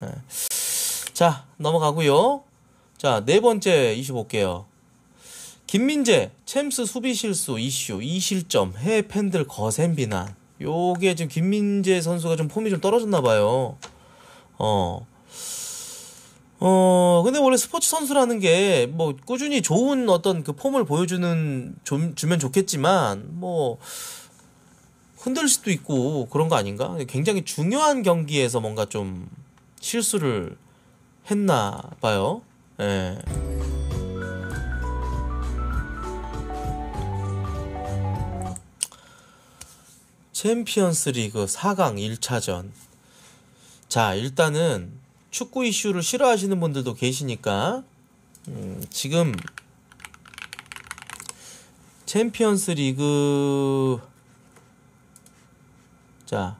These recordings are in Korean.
네. 자, 넘어가고요. 자, 네 번째 이슈 볼게요. 김민재, 챔스 수비 실수 이슈, 이실점, 해외 팬들 거센 비난. 요게 지금 김민재 선수가 좀 폼이 좀 떨어졌나 봐요. 어. 어, 근데 원래 스포츠 선수라는 게 뭐 꾸준히 좋은 어떤 그 폼을 보여주는 좀 주면 좋겠지만 뭐 흔들 수도 있고 그런 거 아닌가? 굉장히 중요한 경기에서 뭔가 좀 실수를 했나 봐요. 예. 챔피언스 리그 4강 1차전. 자, 일단은 축구 이슈를 싫어하시는 분들도 계시니까, 음, 지금 챔피언스 리그, 자,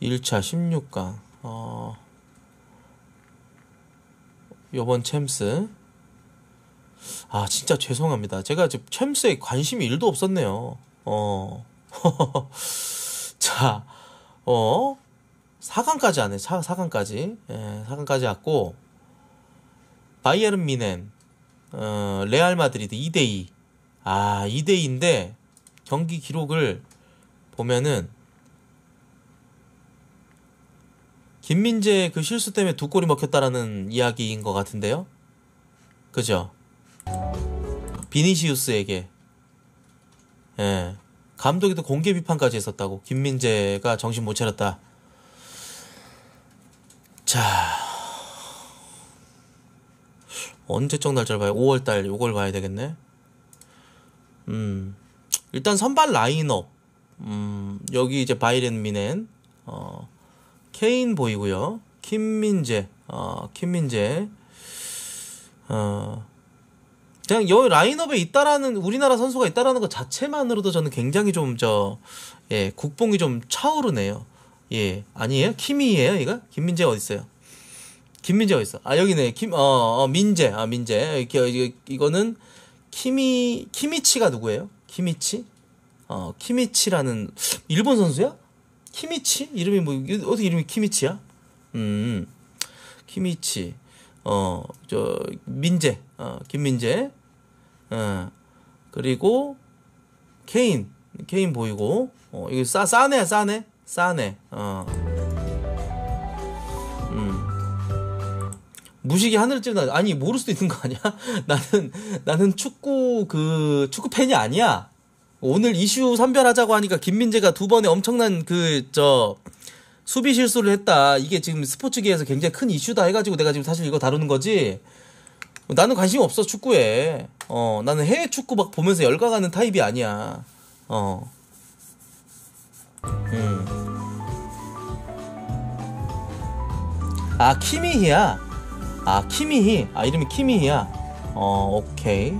1차 16강, 어, 요번 챔스, 아, 진짜 죄송합니다. 제가 지금 챔스에 관심이 1도 없었네요. 어. 자, 어. 4강까지 안 해. 4, 4강까지. 예, 4강까지 왔고, 바이에른 미넨, 어, 레알 마드리드 2대2. 아, 2대2인데, 경기 기록을 보면은, 김민재 그 실수 때문에 두 골이 먹혔다라는 이야기인 것 같은데요? 그죠? 비니시우스에게 예. 감독이 또 공개 비판까지 했었다고 김민재가 정신 못 차렸다. 자 언제적 날짜를 봐요? 5월달 요걸 봐야 되겠네. 음 일단 선발 라인업 음 여기 이제 바이렌 미넨 어 케인 보이고요. 김민재 어 김민재 어 그냥 여기 라인업에 있다라는 우리나라 선수가 있다라는 것 자체만으로도 저는 굉장히 좀 저 예, 국뽕이 좀 차오르네요. 예, 아니에요? 키미예요, 이거? 김민재 어디 있어요? 김민재 어디 있어? 아 여기네. 김 어, 어 민재. 아 민재. 이게 이거는 키미 키미치가 누구예요? 키미치? 어, 키미치라는 일본 선수야? 키미치? 이름이 뭐 어떻게 이름이 키미치야? 음. 키미치. 어, 저 민재. 어, 김민재. 어, 그리고 케인, 케인 보이고, 어, 이거 싸, 싸네, 싸네, 싸네, 어. 음. 무식이 하늘을 찌르다. 아니, 모를 수도 있는 거 아니야? 나는, 나는 축구, 그, 축구 팬이 아니야. 오늘 이슈 선별하자고 하니까 김민재가 두 번에 엄청난 그, 저, 수비 실수를 했다. 이게 지금 스포츠계에서 굉장히 큰 이슈다 해가지고 내가 지금 사실 이거 다루는 거지. 나는 관심 없어 축구에. 어 나는 해외 축구 막 보면서 열광하는 타입이 아니야. 어. 음. 아 키미히야. 아 키미히. 아 이름이 키미히야. 어 오케이.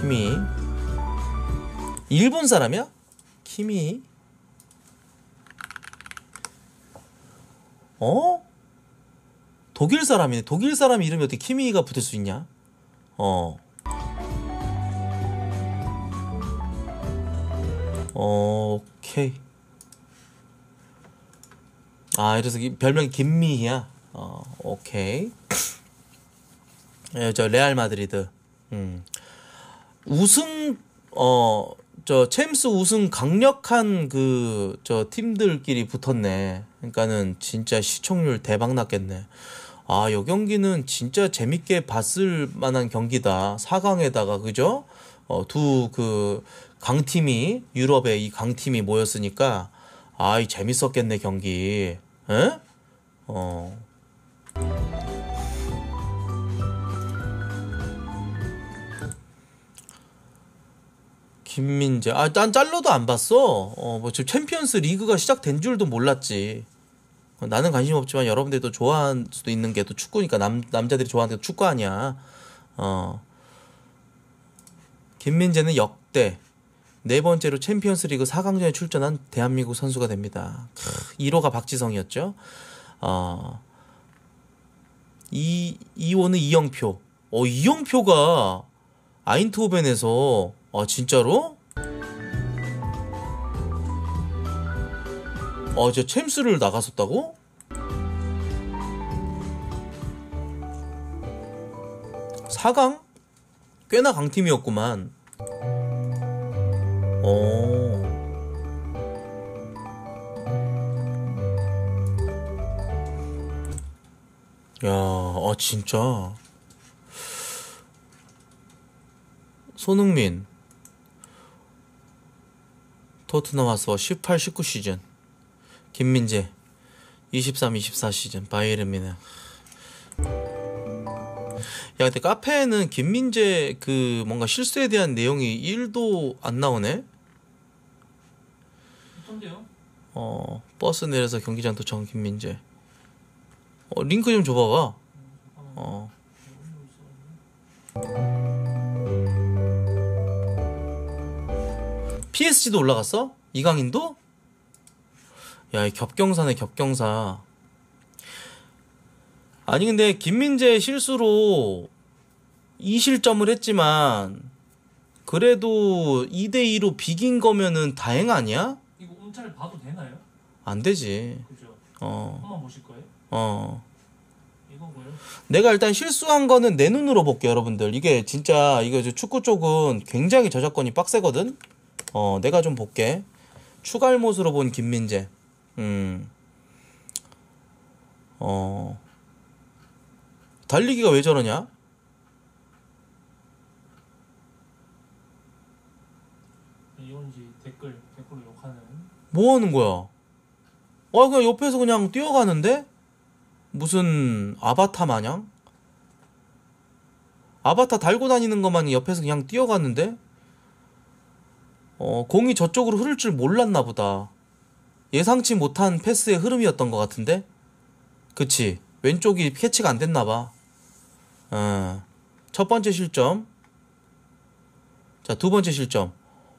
키미. 일본 사람이야? 키미. 어? 독일 사람이네. 독일 사람 이름이 어떻게 키미가 붙을 수 있냐? 어. 오케이. 아, 이래서 별명이 김미희야. 어, 오케이. 예, 저 레알 마드리드. 음. 우승 어, 저 챔스 우승 강력한 그 저 팀들끼리 붙었네. 그러니까는 진짜 시청률 대박 났겠네. 아, 요 경기는 진짜 재밌게 봤을 만한 경기다. 4강에다가, 그죠? 어, 두 그 강팀이, 유럽의 이 강팀이 모였으니까, 아이, 재밌었겠네, 경기. 에? 어. 김민재. 아, 난 짤로도 안 봤어. 어, 뭐, 지금 챔피언스 리그가 시작된 줄도 몰랐지. 나는 관심 없지만 여러분들도 좋아할 수도 있는 게 또 축구니까 남, 남자들이 좋아하는 게 축구 아니야. 어. 김민재는 역대 네 번째로 챔피언스 리그 4강전에 출전한 대한민국 선수가 됩니다. 크, 1호가 박지성이었죠. 어. 이, 2호는 이영표. 어, 이영표가 아인트호벤에서, 아, 진짜로? 어, 저 챔스를 나갔었다고? 사강? 꽤나 강팀이었구만. 어. 야, 아 진짜. 손흥민. 토트넘 하스버 18, 19 시즌. 김민재 23, 24 시즌. 바이에른 미네. 야, 근데 카페에는 김민재 그 뭔가 실수에 대한 내용이 1도 안 나오네. 어떤데요? 어, 버스 내려서 경기장 도착한 김민재. 어, 링크 좀 줘봐봐. 어. PSG도 올라갔어? 이강인도? 야, 이 겹경사네, 겹경사. 아니, 근데 김민재 실수로 2실점을 했지만, 그래도 2대2로 비긴 거면은 다행 아니야? 이거 움짤 봐도 되나요? 안 되지. 그죠? 어, 한번 보실 거예요? 어. 이거고요. 내가 일단 실수한 거는 내 눈으로 볼게요, 여러분들. 이게 진짜, 이거 저 축구 쪽은 굉장히 저작권이 빡세거든? 어, 내가 좀 볼게. 추갈못으로 본 김민재. 음. 어. 달리기가 왜 저러냐? 이건지 댓글 댓글로 욕하는 뭐 하는 거야? 아, 그냥 옆에서 그냥 뛰어가는데? 무슨 아바타 마냥? 아바타 달고 다니는 것만 옆에서 그냥 뛰어갔는데? 어, 공이 저쪽으로 흐를 줄 몰랐나 보다. 예상치 못한 패스의 흐름이었던 것 같은데? 그치. 왼쪽이 캐치가 안 됐나 봐. 어. 첫 번째 실점. 자, 두 번째 실점.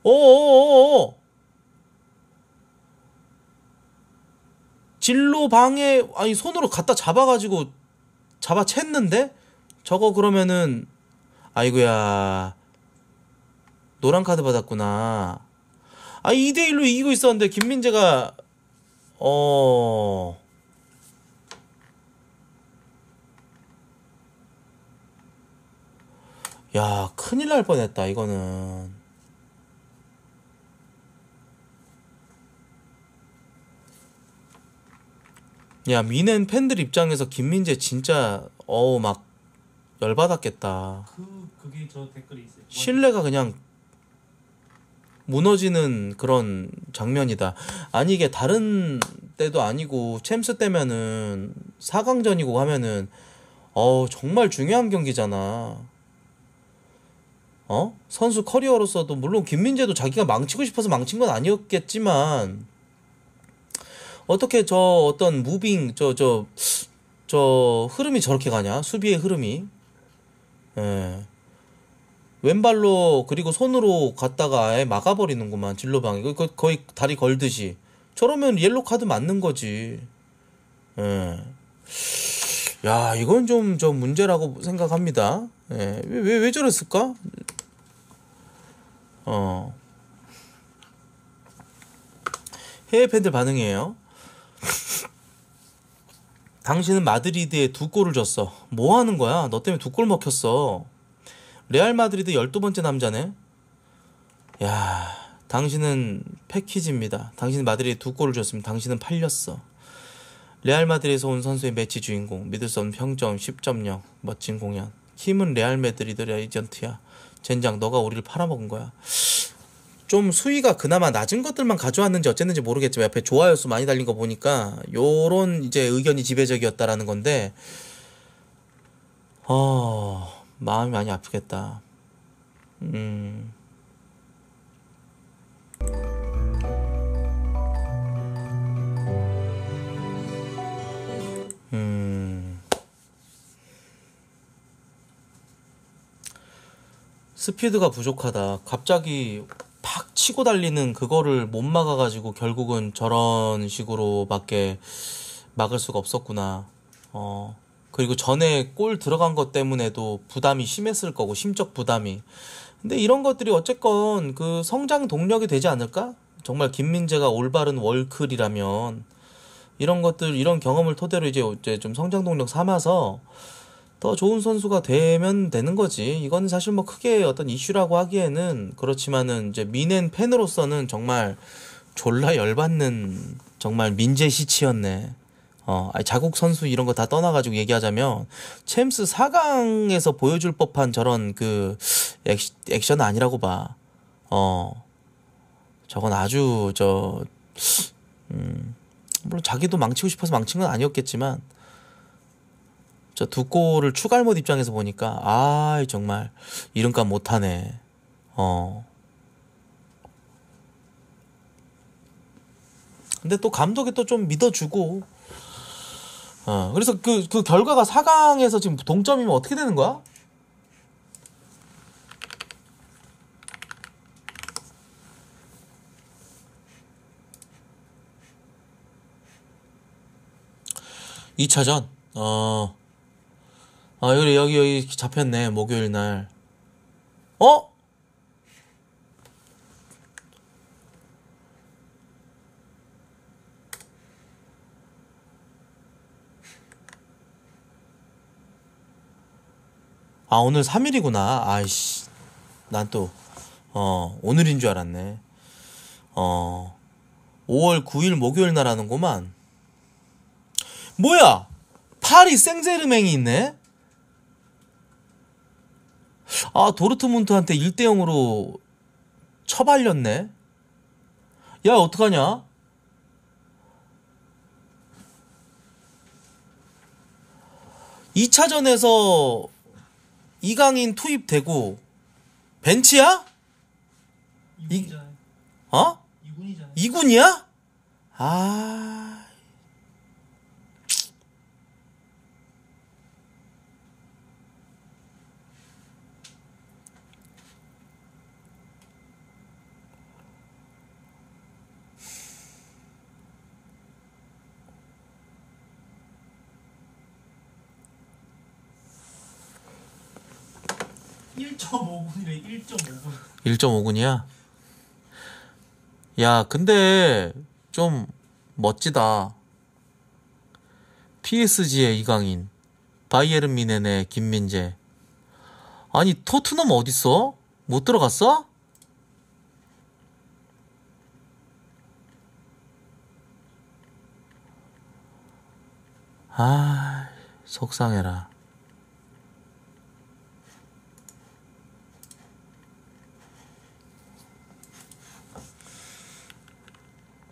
오오오오! 진로 방에 아니 손으로 갖다 잡아가지고 잡아챘는데 저거 그러면은 아이고야 노란 카드 받았구나 아 2대1로 이기고 있었는데 김민재가 어 야, 큰일 날 뻔했다, 이거는. 야, 미넨 팬들 입장에서 김민재 진짜, 어우, 막, 열받았겠다. 그 그게 저 댓글에 있어요. 신뢰가 그냥 무너지는 그런 장면이다. 아니, 이게 다른 때도 아니고, 챔스 때면은, 4강전이고 하면은, 어우, 정말 중요한 경기잖아. 어? 선수 커리어로서도, 물론 김민재도 자기가 망치고 싶어서 망친 건 아니었겠지만, 어떻게 저 어떤 무빙, 저, 저, 저 흐름이 저렇게 가냐? 수비의 흐름이. 예. 왼발로 그리고 손으로 갔다가 아예 막아버리는구만 진로방이 그- 그 거의 다리 걸듯이 저러면 옐로 카드 맞는 거지 예. 야 이건 좀좀 문제라고 생각합니다 예. 왜, 왜, 왜 저랬을까 어 해외 팬들 반응이에요 당신은 마드리드에 두 골을 줬어. 뭐 하는 거야? 너 때문에 두 골 먹혔어. 레알 마드리드 12번째 남자네. 야, 당신은 패키지입니다. 당신은 마드리드에 두 골을 줬으면 당신은 팔렸어. 레알 마드리드에서 온 선수의 매치 주인공. 믿을 수 없는 평점 10.0. 멋진 공연. 킴은 레알 마드리드 에이전트야. 젠장, 너가 우리를 팔아먹은 거야. 좀 수위가 그나마 낮은 것들만 가져왔는지 어쨌는지 모르겠지만 옆에 좋아요 수 많이 달린 거 보니까 요런 이제 의견이 지배적이었다라는 건데 어 마음이 많이 아프겠다. 음. 음. 스피드가 부족하다. 갑자기 팍 치고 달리는 그거를 못 막아가지고 결국은 저런 식으로 밖에 막을 수가 없었구나. 어. 그리고 전에 골 들어간 것 때문에도 부담이 심했을 거고, 심적 부담이. 근데 이런 것들이 어쨌건 그 성장 동력이 되지 않을까? 정말 김민재가 올바른 월클이라면 이런 것들 이런 경험을 토대로 이제 이제 좀 성장 동력 삼아서 더 좋은 선수가 되면 되는 거지. 이건 사실 뭐 크게 어떤 이슈라고 하기에는 그렇지만은 이제 미넨 팬으로서는 정말 졸라 열받는 정말 민재 시치였네. 어, 자국 선수 이런 거 다 떠나가지고 얘기하자면 챔스 4강에서 보여줄 법한 저런 그 액, 액션 아니라고 봐. 어, 저건 아주 저, 음, 물론 자기도 망치고 싶어서 망친 건 아니었겠지만 저 두 골을 추갈못 입장에서 보니까 아 정말 이름값 못하네. 어. 근데 또 감독이 또 좀 믿어주고. 어, 그래서 그, 그 결과가 4강에서 지금 동점이면 어떻게 되는 거야? 이차전 어, 아, 여기, 여기, 여기 잡혔네, 목요일 날. 어? 아, 오늘 3일이구나. 아이씨. 난 또, 어, 오늘인 줄 알았네. 어, 5월 9일 목요일 날 하는구만. 뭐야? 파리 생제르맹이 있네? 아, 도르트문트한테 1대 0으로 처발렸네? 야, 어떡하냐? 이차전에서 이강인 투입되고 벤치야? 이군이잖아요. 어? 이군이잖아요. 2군이야? 아. 1.5군이래 1.5군. 1.5군이야? 야, 근데 좀 멋지다. PSG의 이강인, 바이에른 미넨의 김민재. 아니, 토트넘 어딨어? 못 들어갔어? 아, 속상해라.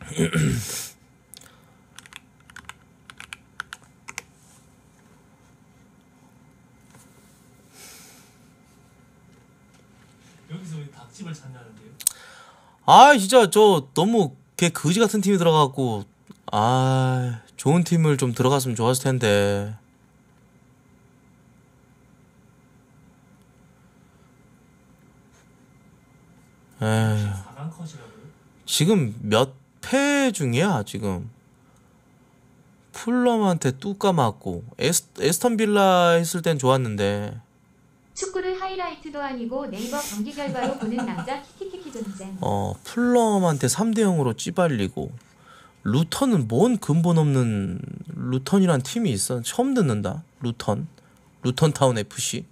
여기서 왜 닭집을 찾냐는데요? 아 진짜 저 너무 걔 거지 같은 팀이 들어가고 아 좋은 팀을 좀 들어갔으면 좋았을 텐데 에휴 4강 컷이라고요? 지금 몇 패 중이야 지금. 풀럼한테 뚜까 맞고. 에스, 애스턴 빌라 했을 땐 좋았는데. 축구를 하이라이트도 아니고 네이버 경기 결과로 보는 남자 키키키키 존잼. 어 풀럼한테 3대 0으로 찌발리고. 루턴은 뭔 근본 없는 루턴이란 팀이 있어? 처음 듣는다 루턴. 루턴 타운 FC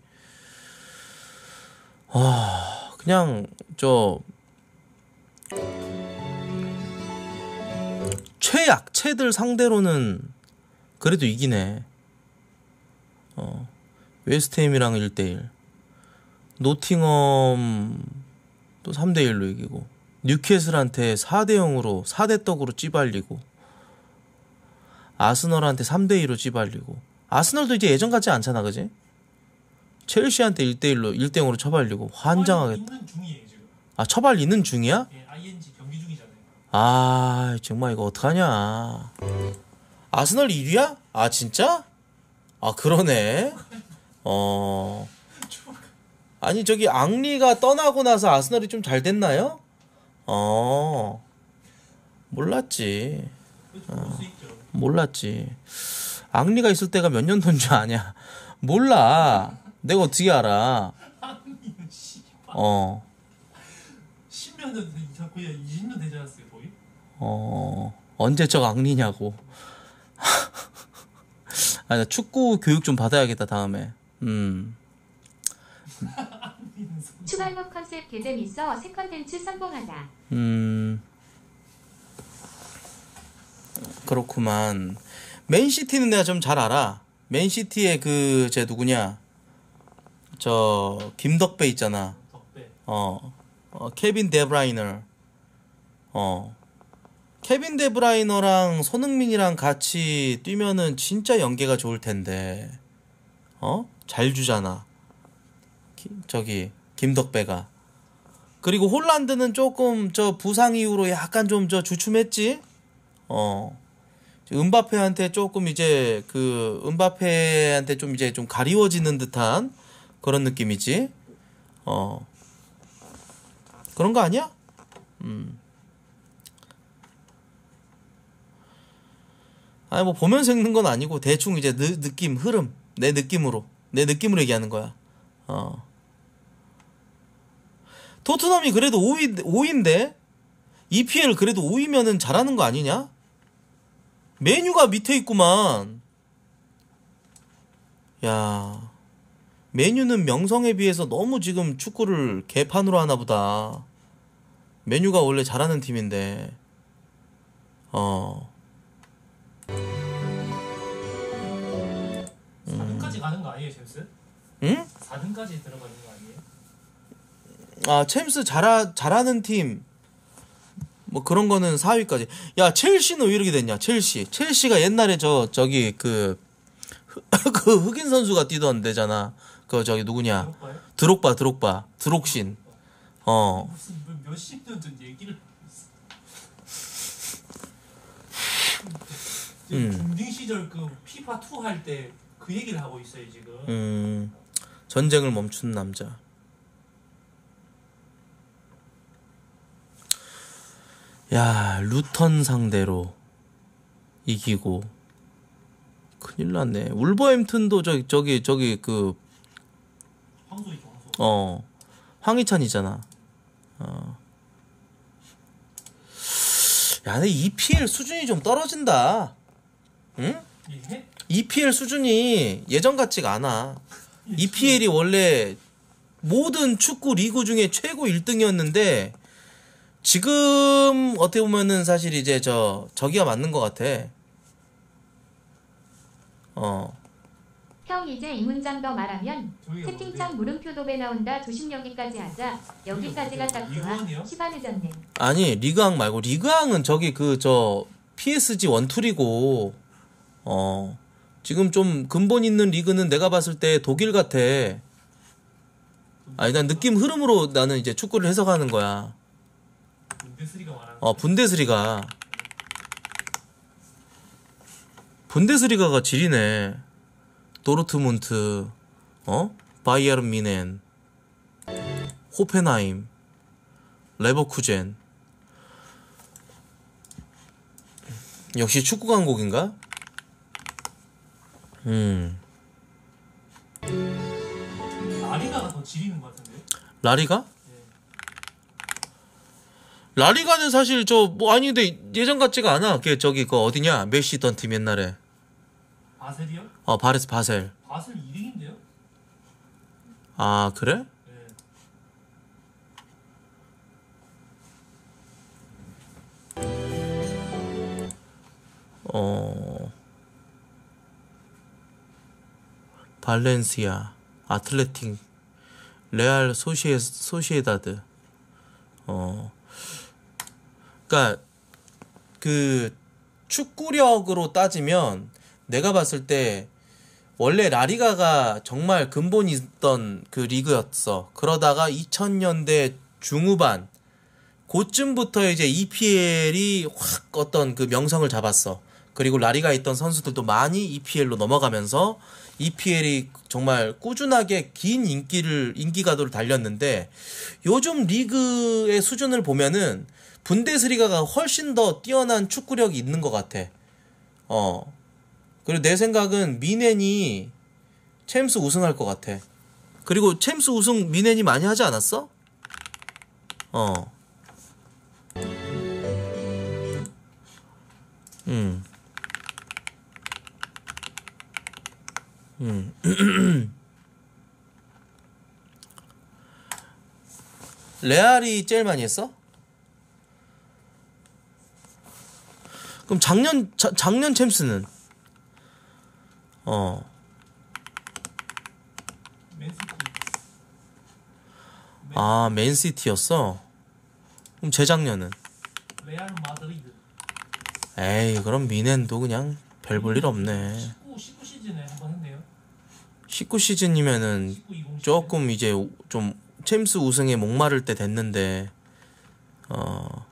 아 그냥 저 최약체들 상대로는 그래도 이기네 어 웨스트햄이랑 1대1 노팅엄 또 3대 1로 이기고 뉴캐슬한테 4대 0으로 4대 떡으로 찌발리고 아스널한테 3대 2로 찌발리고 아스널도 이제 예전 같지 않잖아 그지? 첼시한테 1대 1로 1대 0으로 처발리고 환장하겠다. 아 처발리는 중이야? 예, 아 정말 이거 어떡하냐. 아스널 1위야? 아 진짜? 아 그러네. 어. 아니 저기 앙리가 떠나고 나서 아스널이 좀 잘 됐나요? 어. 몰랐지. 있죠. 몰랐지. 앙리가 있을 때가 몇 년도인 줄 아냐? 몰라. 내가 어떻게 알아? 어. 십몇 20년 자꾸 20년 되지 않았어요? 어 언제적 악리냐고. 아, 나 축구 교육 좀 받아야겠다 다음에. 음. 추가목 컨셉 개재밌어 새 컨텐츠 선봉하다. 음. 그렇구만. 맨시티는 내가 좀 잘 알아. 맨시티의 그, 쟤 누구냐. 저, 김덕배 있잖아. 덕배. 어, 어, 케빈 데브라이너. 어. 케빈 데브라이너랑 손흥민이랑 같이 뛰면은 진짜 연계가 좋을 텐데. 어? 잘 주잖아. 기- 저기, 김덕배가. 그리고 홀란드는 조금 저 부상 이후로 약간 좀 저 주춤했지? 어. 은바페한테 조금 이제 그 은바페한테 좀 이제 좀 가리워지는 듯한 그런 느낌이지. 어. 그런 거 아니야? 음. 아니 뭐 보면서 읽는 건 아니고 대충 이제 느, 느낌 흐름 내 느낌으로 내 느낌으로 얘기하는 거야. 어. 토트넘이 그래도 5위 5위인데 EPL 그래도 5위면은 잘하는 거 아니냐? 메뉴가 밑에 있구만. 야. 메뉴는 명성에 비해서 너무 지금 축구를 개판으로 하나 보다. 메뉴가 원래 잘하는 팀인데. 어. 4등까지 가는 거 아니에요 잼스? 응? 4등까지 들어가는 거 아니에요? 아, 챔스 잘하, 잘하는 팀. 뭐 그런 거는 4위까지. 야, 첼시는 왜 이렇게 됐냐? 첼시. 첼시가 옛날에 저 저기 그 그 흑인 선수가 뛰던 데잖아. 그 저기 누구냐? 드록바요? 드록바, 드록바. 드록신. 어. 무슨 뭐 몇십 년 전 얘기를 음. 중딩 시절 그 피파 2 할 때 그 얘기를 하고 있어요 지금. 음. 전쟁을 멈춘 남자. 야, 루턴 상대로 이기고 큰일 났네. 울버햄튼도 저기 저기 저기 그 황소이죠 황소. 어, 황희찬이잖아. 어. 야, 근데 EPL 수준이 좀 떨어진다. 응? 예? EPL 수준이 예전 같지가 않아. EPL이 원래 모든 축구 리그 중에 최고 1등이었는데 지금 어떻게 보면은 사실 이제 저 저기가 맞는 것 같아. 어. 형 이제 이 문장 더 말하면 채팅창 물음표 도배 나온다 조심 여기까지 하자 여기까지가 딱 좋아? 시간 늦었네 아니 리그왕 말고 리그왕은 저기 그 저 PSG 원툴이고 어 지금 좀 근본 있는 리그는 내가 봤을 때 독일 같아. 아니 난 느낌 흐름으로 나는 이제 축구를 해석하는 거야. 어 분데스리가 분데스리가가 질이네. 도르트문트, 어 바이에른 미넨, 호펜하임, 레버쿠젠. 역시 축구 강국인가? 음 라리가가 더 지리는 것 같은데. 라리가? 예. 라리가는 사실 저 뭐 아니 근데 예전 같지가 않아. 걔 저기 그 어디냐 메시 있던 팀 옛날에 바셀이요? 어 바레스 바셀. 바셀 2등인데요? 아 그래? 발렌시아, 아틀레틱, 레알 소시에 소시에다드. 어 그러니까 그 축구력으로 따지면 내가 봤을 때 원래 라리가가 정말 근본 있던 그 리그였어. 그러다가 2000년대 중후반 그쯤부터 이제 EPL이 확 어떤 그 명성을 잡았어. 그리고 라리가 있던 선수들도 많이 EPL로 넘어가면서 EPL이 정말 꾸준하게 긴 인기를 인기 가도를 달렸는데 요즘 리그의 수준을 보면은 분데스리가가 훨씬 더 뛰어난 축구력이 있는 것 같아. 어. 그리고 내 생각은 미넨이 챔스 우승할 것 같아. 그리고 챔스 우승 미넨이 많이 하지 않았어? 어. 음. 음. 레알이 제일 많이 했어? 그럼 작년 자, 작년 챔스는 어. 아, 맨시티였어? 그럼 재작년은? 레알 마드리드. 에이, 그럼 뮌헨도 그냥 별 볼 일 없네. 19, 19 시즌에 한 번 했네요. 19 시즌이면은 19, 20 시즌. 조금 이제 좀 챔스 우승에 목마를 때 됐는데, 어.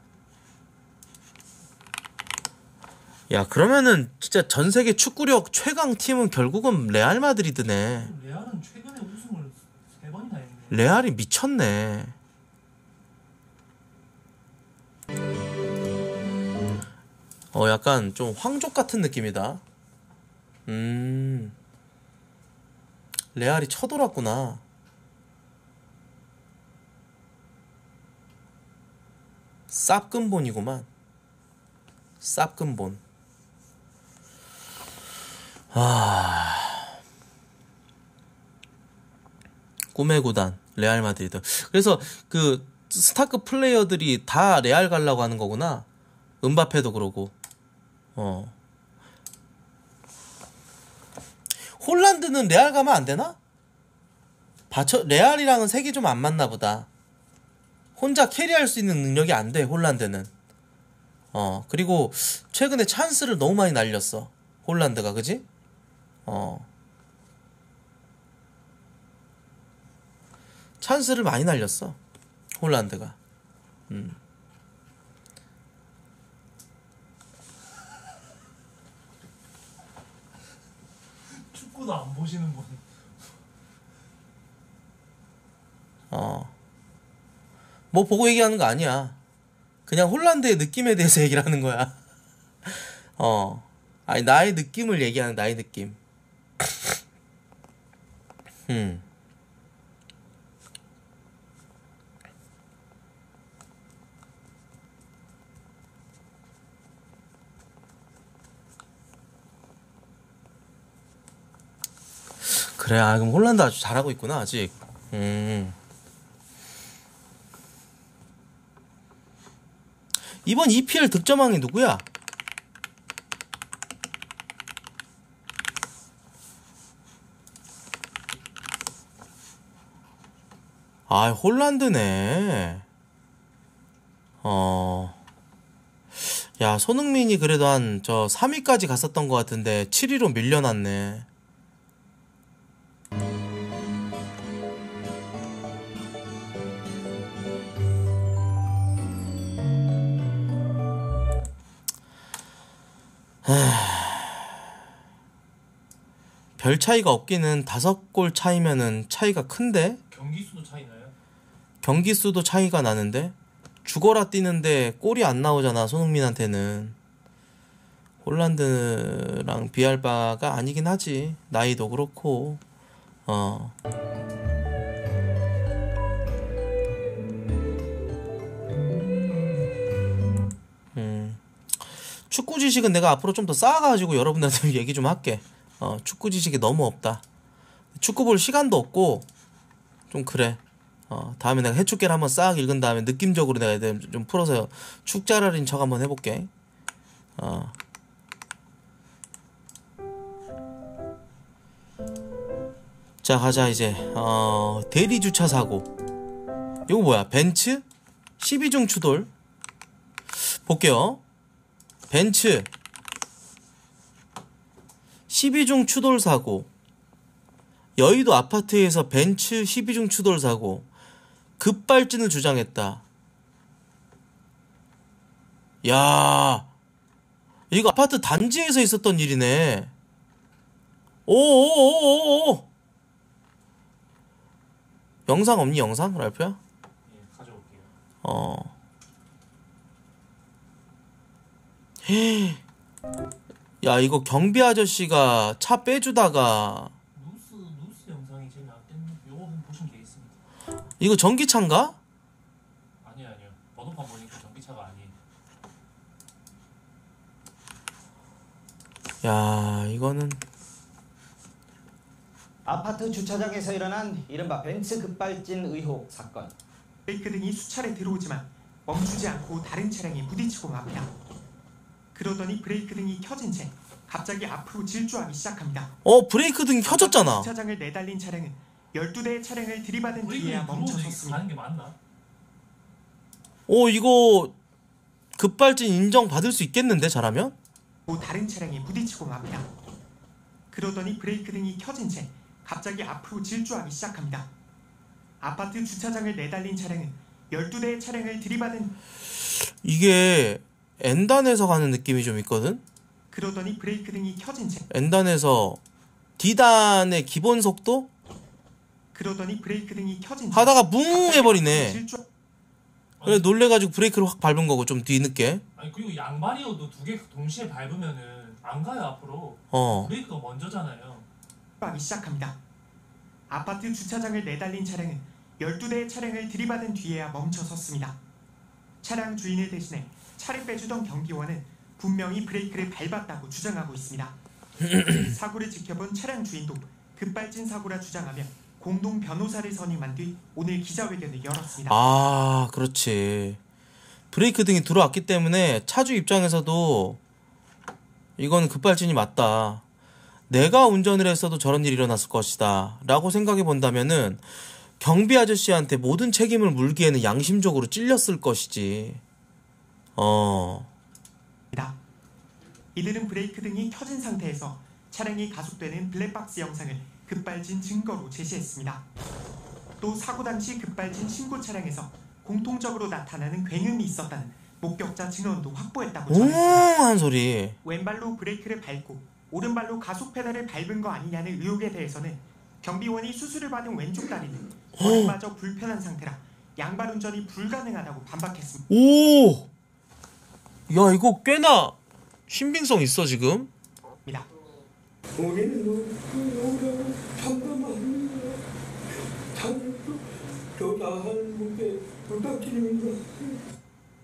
야, 그러면은 진짜 전 세계 축구력 최강 팀은 결국은 레알 마드리드네. 레알은 최근에 우승을 세 번이나 했네. 레알이 미쳤네. 어, 약간 좀 황족 같은 느낌이다. 음. 레알이 쳐돌았구나. 쌉근본이구만. 쌉근본. 아. 꿈의 구단 레알 마드리드. 그래서 그 스타급 플레이어들이 다 레알 가려고 하는 거구나. 음바페도 그러고. 어. 홀란드는 레알 가면 안 되나? 받쳐 레알이랑은 색이 좀 안 맞나 보다. 혼자 carry할 수 있는 능력이 안 돼, 홀란드는. 어, 그리고 최근에 찬스를 너무 많이 날렸어. 홀란드가, 그지? 어. 찬스를 많이 날렸어. 홀란드가. 음. 축구도 안 보시는 분. 어. 뭐 보고 얘기하는 거 아니야. 그냥 홀란드의 느낌에 대해서 얘기를 하는 거야. 어. 아니, 나의 느낌을 얘기하는 나의 느낌. 음. 그래, 아, 그럼 홀란드 아주 잘하고 있구나, 아직. 음. 이번 EPL 득점왕이 누구야? 아, 홀란드네. 어. 야, 손흥민이 그래도 한 저 3위까지 갔었던 것 같은데 7위로 밀려났네. 별 차이가 없기는 다섯 골 차이면은 차이가 큰데? 경기 수도 차이 나요? 경기 수도 차이가 나는데? 죽어라 뛰는데 골이 안 나오잖아 손흥민한테는. 홀란드랑 비할 바가 아니긴 하지. 나이도 그렇고. 어 축구 지식은 내가 앞으로 좀 더 쌓아가지고 여러분들한테 얘기 좀 할게. 어, 축구 지식이 너무 없다. 축구 볼 시간도 없고 좀 그래. 어, 다음에 내가 해축계를 한번 싹 읽은 다음에 느낌적으로 내가 좀- 좀 풀어서 축자랄인 척 한번 해볼게. 어. 자 가자 이제 어, 대리 주차 사고. 이거 뭐야? 벤츠 12중 추돌. 볼게요. 벤츠 12중 추돌 사고 여의도 아파트에서 벤츠 12중 추돌 사고 급발진을 주장했다. 야, 이거 아파트 단지에서 있었던 일이네. 오오오오오. 영상 없니 영상 랄프야? 예, 가져올게요. 어. 야 이거 경비 아저씨가 차 빼주다가 누스 누스 영상이 제일 낫겠네. 요거 한번 보시면 되겠습니다. 이거 전기차인가? 아니요 아니요. 번호판 보니까 전기차가 아니에요. 야 이거는 아파트 주차장에서 일어난 이른바 벤츠 급발진 의혹 사건. 브레이크 등이 수차례 들어오지만 멈추지 않고 다른 차량에 부딪히고 맙니다. 그러더니 브레이크 등이 켜진 채 갑자기 앞으로 질주하기 시작합니다. 어 브레이크 등이 켜졌잖아. 주차장을 내달린 차량은 12대의 차량을 들이받은 뒤에야 그냥 멈춰 들어오면 섰습니다. 가는 게 맞나? 오 이거 급발진 인정 받을 수 있겠는데 잘하면? 또 다른 차량에 부딪히고 맙니다. 그러더니 브레이크 등이 켜진 채 갑자기 앞으로 질주하기 시작합니다. 아파트 주차장을 내달린 차량은 12대의 차량을 들이받은 이게 N단에서 가는 느낌이 좀 있거든. 그러더니 브레이크 등이 켜진 채 N단에서 D단의 기본 속도 그러더니 브레이크 등이 켜진 채 하다가 뭉 해버리네. 질주 그래 놀래가지고 브레이크를 확 밟은 거고 좀 뒤늦게. 아니 그리고 양발이어도 두 개 동시에 밟으면은 안 가요 앞으로. 어. 브레이크가 먼저잖아요. 하기 시작합니다. 아파트 주차장을 내달린 차량은 12대의 차량을 들이받은 뒤에야 멈춰 섰습니다. 차량 주인을 대신해 차를 빼주던 경비원은 분명히 브레이크를 밟았다고 주장하고 있습니다. 사고를 지켜본 차량 주인도 급발진 사고라 주장하며 공동 변호사를 선임한 뒤 오늘 기자회견을 열었습니다. 아 그렇지. 브레이크 등이 들어왔기 때문에 차주 입장에서도 이건 급발진이 맞다. 내가 운전을 했어도 저런 일이 일어났을 것이다. 라고 생각해 본다면은 경비 아저씨한테 모든 책임을 물기에는 양심적으로 찔렸을 것이지. 어. 이들은 브레이크 등이 켜진 상태에서 차량이 가속되는 블랙박스 영상을 급발진 증거로 제시했습니다. 또 사고 당시 급발진 신고 차량에서 공통적으로 나타나는 굉음이 있었다는 목격자 증언도 확보했다고 전했습니다. 웅한 소리. 왼발로 브레이크를 밟고 오른발로 가속 페달을 밟은 거 아니냐는 의혹에 대해서는 경비원이 수술을 받은 왼쪽 다리는 머리마저 불편한 상태라 양발 운전이 불가능하다고 반박했습니다. 오! 야, 이거 꽤나 신빙성 있어, 지금. 부탁드립니다.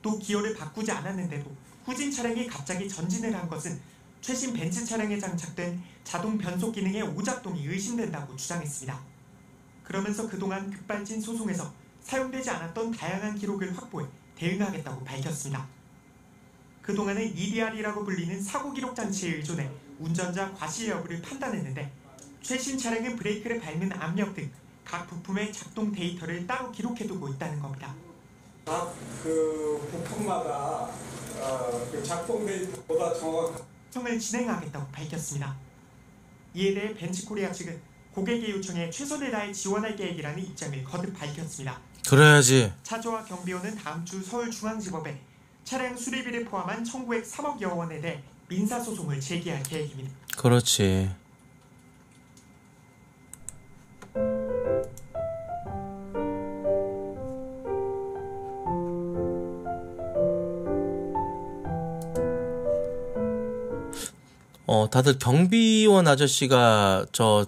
또 기어를 바꾸지 않았는데도 후진 차량이 갑자기 전진을 한 것은 최신 벤츠 차량에 장착된 자동 변속 기능의 오작동이 의심된다고 주장했습니다. 그러면서 그동안 급발진 소송에서 사용되지 않았던 다양한 기록을 확보해 대응하겠다고 밝혔습니다. 그동안은 EDR이라고 불리는 사고 기록 장치에 의존해 운전자 과실 여부를 판단했는데 최신 차량은 브레이크를 밟는 압력 등 각 부품의 작동 데이터를 따로 기록해두고 있다는 겁니다. 각 그 부품마다 어, 그 작동 데이터보다 정확한 청을 진행하겠다고 밝혔습니다. 이에 대해 벤츠코리아 측은 고객의 요청에 최선을 다해 지원할 계획이라는 입장을 거듭 밝혔습니다. 그래야지. 차주와 경비원은 다음 주 서울중앙지법에 차량 수리비를 포함한 청구액 3억여 원에 대해 민사소송을 제기할 계획입니다. 그렇지. 어, 다들 경비원 아저씨가 저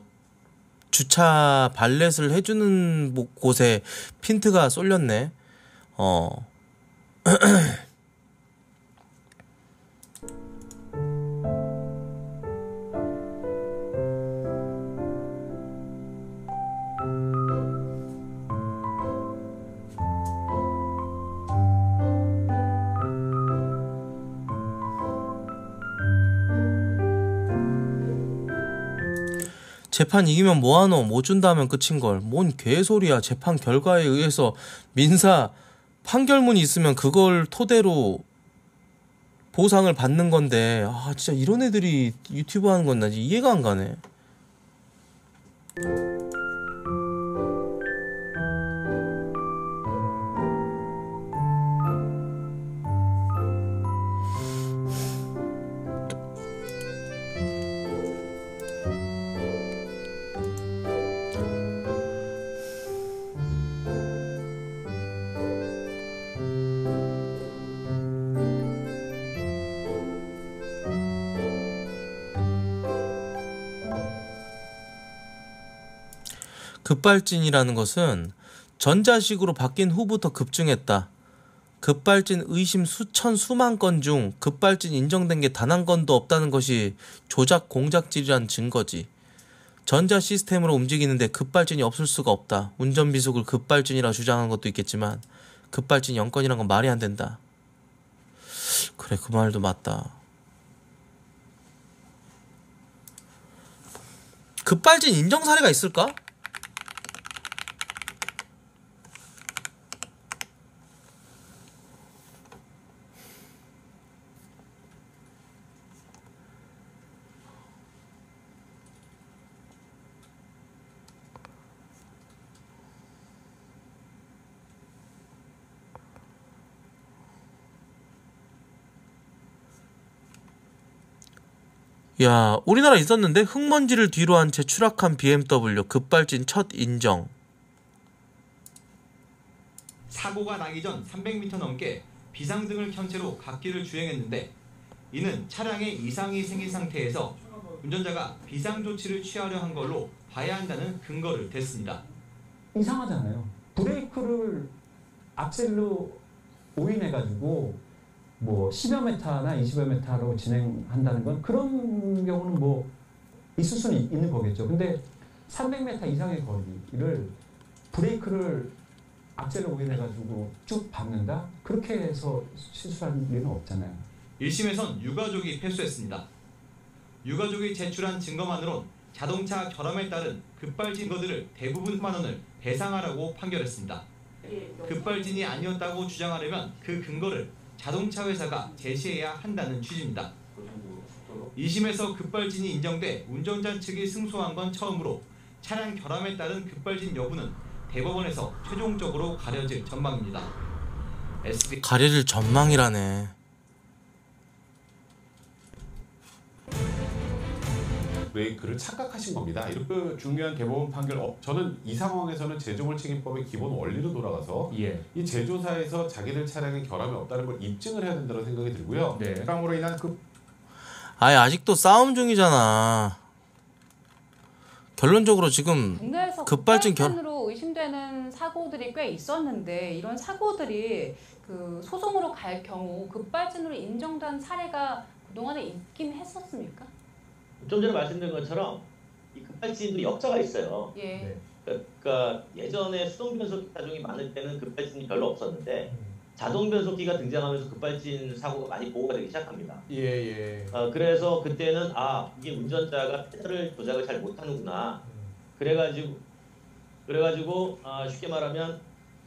주차 발렛을 해주는 모- 곳에 핀트가 쏠렸네. 어. 재판 이기면 뭐하노? 못 준다면 끝인 걸. 뭔 개소리야. 재판 결과에 의해서 민사 판결문이 있으면 그걸 토대로 보상을 받는 건데, 아, 진짜 이런 애들이 유튜브 하는 건 나 이해가 안 가네. 급발진이라는 것은 전자식으로 바뀐 후부터 급증했다. 급발진 의심 수천 수만 건 중 급발진 인정된 게 단 한 건도 없다는 것이 조작 공작질이란 증거지. 전자 시스템으로 움직이는데 급발진이 없을 수가 없다. 운전 비속을 급발진이라 주장하는 것도 있겠지만 급발진 0건이란 건 말이 안 된다. 그래 그 말도 맞다. 급발진 인정 사례가 있을까? 야, 우리나라 있었는데 흙먼지를 뒤로 한 채 추락한 BMW 급발진 첫 인정. 사고가 나기 전 300m 넘게 비상등을 켠 채로 갓길을 주행했는데 이는 차량에 이상이 생긴 상태에서 운전자가 비상 조치를 취하려 한 걸로 봐야 한다는 근거를 댔습니다. 이상하잖아요. 브레이크를 악셀로 오인해가지고 뭐 10여 메타나 20여 메타로 진행한다는 건 그런 경우는 뭐 있을 수는 있- 있는 거겠죠. 근데 300m 이상의 거리를 브레이크를 악셀로 오인해가지고 쭉 밟는다? 그렇게 해서 실수할 리는 없잖아요. 1심에선 유가족이 패소했습니다. 유가족이 제출한 증거만으론 자동차 결함에 따른 급발진 거들을 대부분 만 원을 배상하라고 판결했습니다. 급발진이 아니었다고 주장하려면 그 근거를 자동차 회사가 제시해야 한다는 취지입니다. 2심에서 급발진이 인정돼 운전자 측이 승소한 건 처음으로 차량 결함에 따른 급발진 여부는 대법원에서 최종적으로 가려질 전망입니다. 가려질 전망이라네. 브레이크를 착각하신 겁니다. 이렇게 중요한 대법원 판결 어, 저는 이 상황에서는 제조물 책임법의 기본 원리로 돌아가서 예. 이 제조사에서 자기들 차량에 결함이 없다는 걸 입증을 해야 된다고 생각이 들고요. 네. 감으로 인한 급 아예 아직도 싸움 중이잖아. 결론적으로 지금 국내에서 급발진 결- 급발진으로 의심되는 사고들이 꽤 있었는데 이런 사고들이 그 소송으로 갈 경우 급발진으로 인정된 사례가 그동안에 있긴 했었습니까? 좀 전에 말씀드린 것처럼 이 급발진도 역사가 있어요. 예. 네. 그러니까 예전에 수동 변속기 차종이 많을 때는 급발진이 별로 없었는데 자동 변속기가 등장하면서 급발진 사고가 많이 보고가 되기 시작합니다. 예, 예. 어, 그래서 그때는 아 이게 운전자가 페달을 조작을 잘 못하는구나. 그래가지고 그래가지고 아, 쉽게 말하면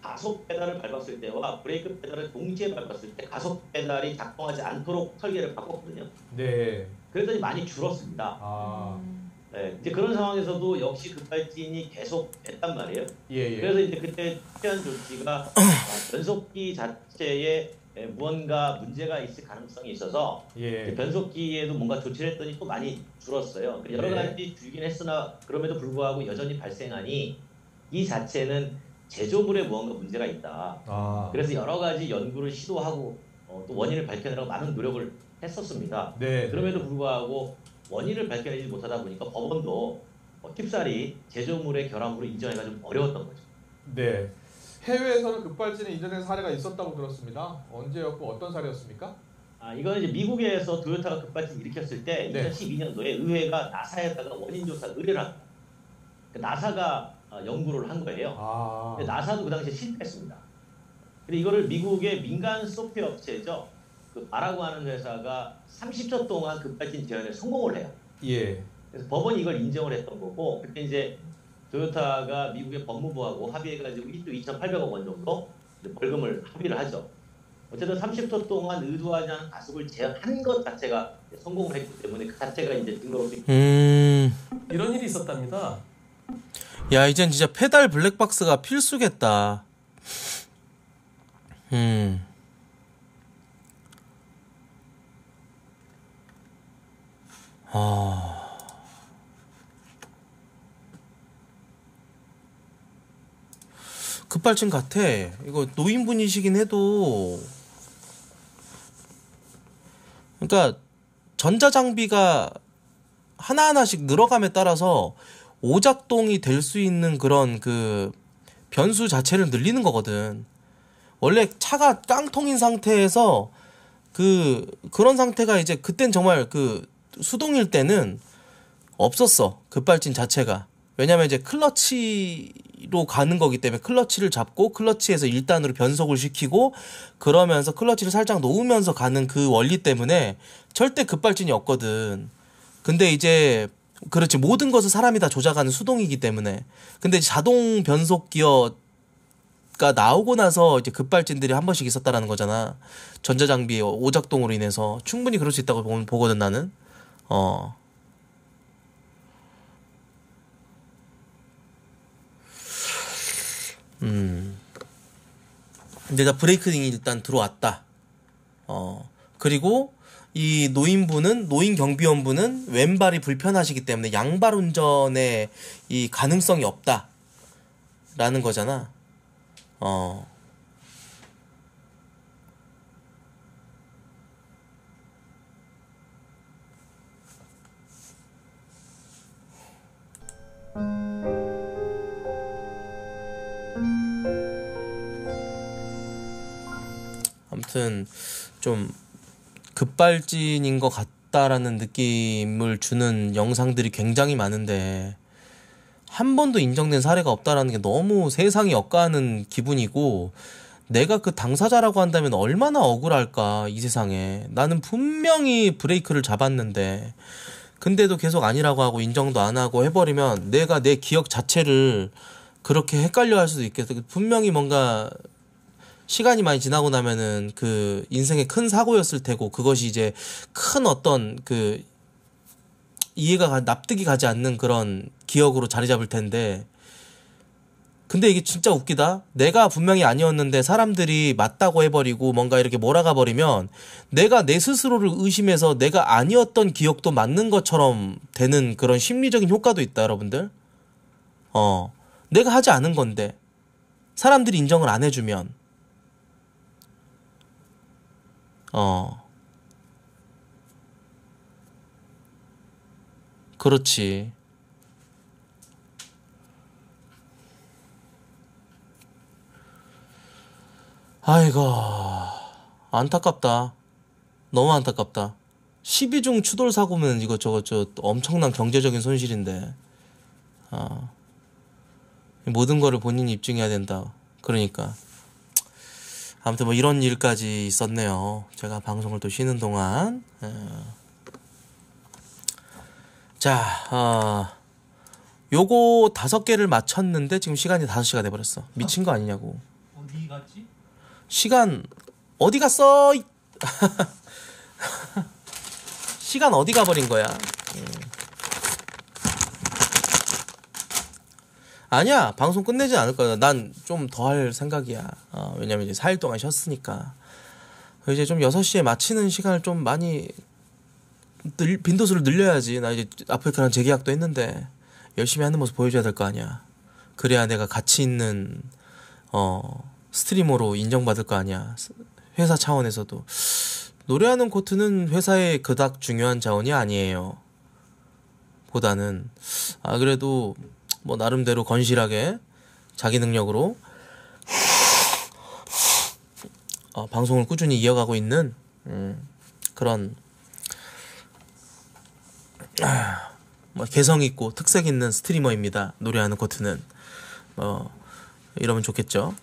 가속 페달을 밟았을 때와 브레이크 페달을 동시에 밟았을 때 가속 페달이 작동하지 않도록 설계를 바꿨거든요. 네. 그랬더니 많이 줄었습니다. 아, 음. 네, 이제 그런 상황에서도 역시 급발진이 계속 됐단 말이에요. 예, 예. 그래서 이제 그때 취한 조치가 아, 변속기 자체에 에, 무언가 문제가 있을 가능성이 있어서 예. 변속기에도 뭔가 조치를 했더니 또 많이 줄었어요. 그 여러 네. 가지 줄긴 했으나 그럼에도 불구하고 여전히 발생하니 이 자체는 제조물에 무언가 문제가 있다. 아, 그래서 여러 가지 연구를 시도하고 어, 또 원인을 밝혀내라고 많은 노력을 했었습니다. 네. 그럼에도 불구하고 원인을 밝혀내지 못하다 보니까 법원도 어, tip살이 제조물의 결함으로 인정하기가 좀 어려웠던 거죠. 네. 해외에서는 급발진이 인정된 사례가 있었다고 들었습니다. 언제였고 어떤 사례였습니까? 아 이거는 이제 미국에서 토요타가 급발진 일으켰을 때 네. 2012년도에 의회가 나사에다가 원인 조사 의뢰를 합니다. 그 나사가 어, 연구를 한 거예요. 아. 근데 나사도 그 당시에 실패했습니다. 근데 이거를 미국의 민간 소프트웨어 업체죠. 그 바라고 하는 회사가 30초 동안 급발진 재현에 성공을 해요. 예. 그래서 법원이 이걸 인정을 했던 거고 그때 이제 토요타가 미국의 법무부하고 합의해가지고 1조 2,800억 원 정도 벌금을 합의를 하죠. 어쨌든 30초 동안 의도하지 않은 가속을 제한한 것 자체가 성공을 했기 때문에 그 자체가 이제 증거로 음. 이런 일이 있었답니다. 야, 이젠 진짜 페달 블랙박스가 필수겠다. 음. 아. 급발진 같아. 이거 노인분이시긴 해도. 그러니까 전자 장비가 하나하나씩 늘어감에 따라서 오작동이 될 수 있는 그런 그 변수 자체를 늘리는 거거든. 원래 차가 깡통인 상태에서 그 그런 상태가 이제 그땐 정말 그 수동일 때는 없었어 급발진 자체가 왜냐면 이제 클러치로 가는 거기 때문에 클러치를 잡고 클러치에서 1단으로 변속을 시키고 그러면서 클러치를 살짝 놓으면서 가는 그 원리 때문에 절대 급발진이 없거든 근데 이제 그렇지 모든 것을 사람이 다 조작하는 수동이기 때문에 근데 자동 변속 기어 가 나오고 나서 이제 급발진들이 한 번씩 있었다라는 거잖아. 전자장비 오작동으로 인해서 충분히 그럴 수 있다고 보- 보거든 나는. 어. 음. 근데 나 브레이크링이 일단 들어왔다. 어. 그리고 이 노인분은 노인 경비원분은 왼발이 불편하시기 때문에 양발 운전에 이 가능성이 없다. 라는 거잖아. 어. 아무튼 좀 급발진인 것 같다라는 느낌을 주는 영상들이 굉장히 많은데 한 번도 인정된 사례가 없다라는 게 너무 세상이 엇가는 기분이고 내가 그 당사자라고 한다면 얼마나 억울할까 이 세상에. 나는 분명히 브레이크를 잡았는데 근데도 계속 아니라고 하고 인정도 안 하고 해버리면 내가 내 기억 자체를 그렇게 헷갈려 할 수도 있겠어. 분명히 뭔가 시간이 많이 지나고 나면은 그 인생의 큰 사고였을 테고 그것이 이제 큰 어떤 그 이해가 가- 납득이 가지 않는 그런 기억으로 자리 잡을 텐데 근데 이게 진짜 웃기다. 내가 분명히 아니었는데 사람들이 맞다고 해버리고 뭔가 이렇게 몰아가 버리면 내가 내 스스로를 의심해서 내가 아니었던 기억도 맞는 것처럼 되는 그런 심리적인 효과도 있다 여러분들. 어. 내가 하지 않은 건데 사람들이 인정을 안 해주면. 어. 그렇지. 아이고, 안타깝다. 너무 안타깝다. 12중 추돌 사고면 이거 저거 저 엄청난 경제적인 손실인데. 아. 모든 거를 본인이 입증해야 된다. 그러니까. 아무튼 뭐 이런 일까지 있었네요. 제가 방송을 또 쉬는 동안. 어. 자, 어, 요거 다섯 개를 맞췄는데 지금 시간이 다섯 시가 돼버렸어. 미친 거 아니냐고. 어디 갔지? 시간 어디 갔어? 이- 시간 어디 가버린 거야? 음. 아니야 방송 끝내진 않을 거야. 난 좀 더 할 생각이야. 어, 왜냐면 이제 4일 동안 쉬었으니까. 이제 좀 6시에 마치는 시간을 좀 많이 늘, 빈도수를 늘려야지. 나 이제 아프리카랑 재계약도 했는데 열심히 하는 모습 보여줘야 될 거 아니야. 그래야 내가 가치 있는 어 스트리머로 인정받을 거 아니야. 회사 차원에서도 노래하는 코트는 회사의 그닥 중요한 자원이 아니에요. 보다는 아 그래도 뭐 나름대로 건실하게 자기 능력으로 어, 방송을 꾸준히 이어가고 있는 음, 그런 아, 뭐 개성 있고 특색 있는 스트리머입니다. 노래하는 코트는 어 이러면 좋겠죠.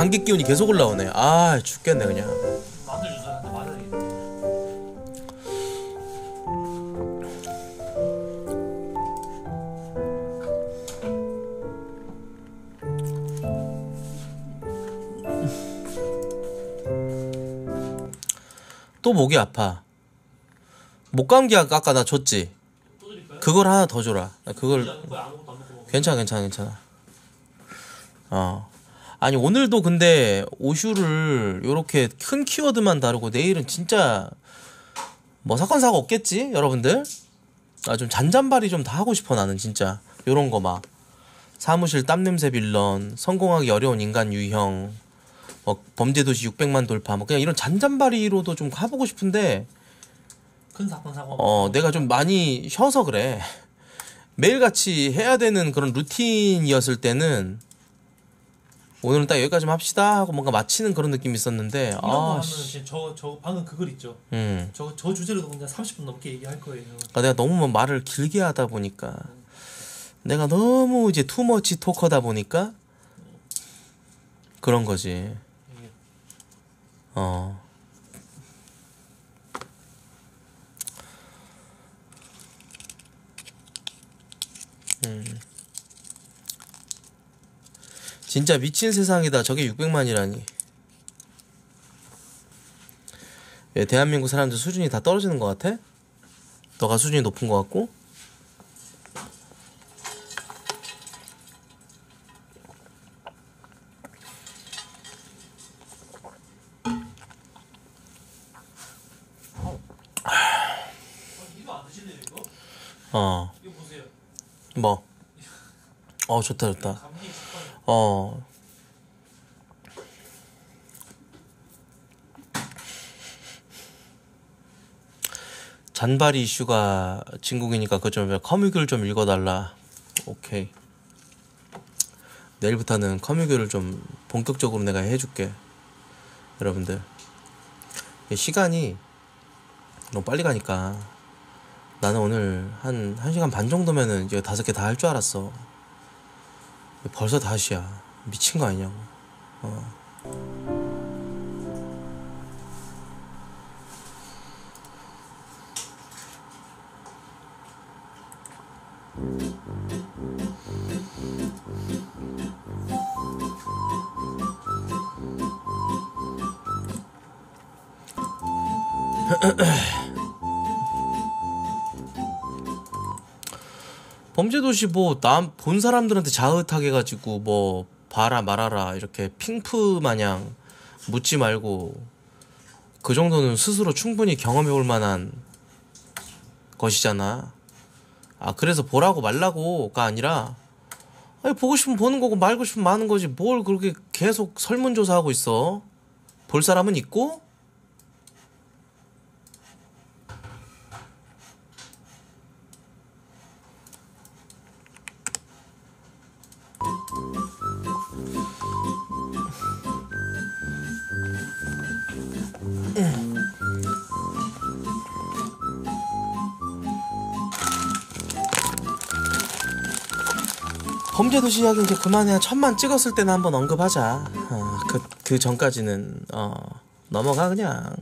감기 기운이 계속 올라오네. 아 죽겠네 그냥. 또 목이 아파. 목 감기 아까 나 줬지. 그걸 하나 더 줘라. 나 그걸 괜찮아 괜찮아 괜찮아. 어. 아니 오늘도 근데 오슈를 요렇게 큰 키워드만 다루고 내일은 진짜 뭐 사건 사고 없겠지 여러분들? 아 좀 잔잔바리 좀다 하고 싶어 나는 진짜 요런 거 막 사무실 땀냄새 빌런 성공하기 어려운 인간 유형 뭐 범죄도시 600만 돌파 뭐 그냥 이런 잔잔바리로도 좀 가보고 싶은데 큰 사건 사고. 어, 내가 좀 많이 쉬어서 그래. 매일같이 해야 되는 그런 루틴이었을 때는 오늘은 딱 여기까지만 합시다 하고 뭔가 마치는 그런 느낌이 있었는데 이런 거 아, 하면 씨. 지금 저, 저 방금 그걸 있죠. 음. 저, 저 주제로도 그냥 30분 넘게 얘기할 거예요. 그러니까 내가 너무 말을 길게 하다 보니까 내가 너무 이제 투머치 토커다 보니까 그런 거지. 어. 음. 진짜 미친 세상이다. 저게 600만이라니. 왜 대한민국 사람들 수준이 다 떨어지는 것 같아? 너가 수준이 높은 것 같고? 어. 뭐? 어, 좋다, 좋다. 어. 잔바리 이슈가 진국이니까 그거 좀 커뮤글 좀 읽어달라. 오케이. 내일부터는 커뮤글을 좀 본격적으로 내가 해줄게. 여러분들. 시간이 너무 빨리 가니까 나는 오늘 한 1시간 반 정도면은 이제 다섯 개 다 할 줄 알았어. 벌써 다시야. 미친 거 아니냐고. 어. 범죄도시 뭐 남 본 사람들한테 자긋하게 가지고 뭐 봐라 말아라 이렇게 핑프 마냥 묻지 말고 그 정도는 스스로 충분히 경험해 볼 만한 것이잖아. 아 그래서 보라고 말라고가 아니라 아니 보고 싶으면 보는 거고 말고 싶으면 마는 거지 뭘 그렇게 계속 설문조사하고 있어. 볼 사람은 있고 범죄도시 이야기 이제 그만해 한 천만 찍었을 때는 한번 언급하자. 어, 그, 그 전까지는 어, 넘어가 그냥.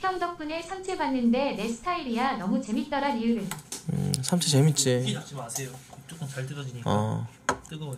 형 덕분에 삼체 봤는데 내 스타일이야 너무 재밌더라 리을은. 음, 삼체 키 재밌지. 잡지 마세요. 조금 잘 뜯어지니까. 어. 뜨거워요.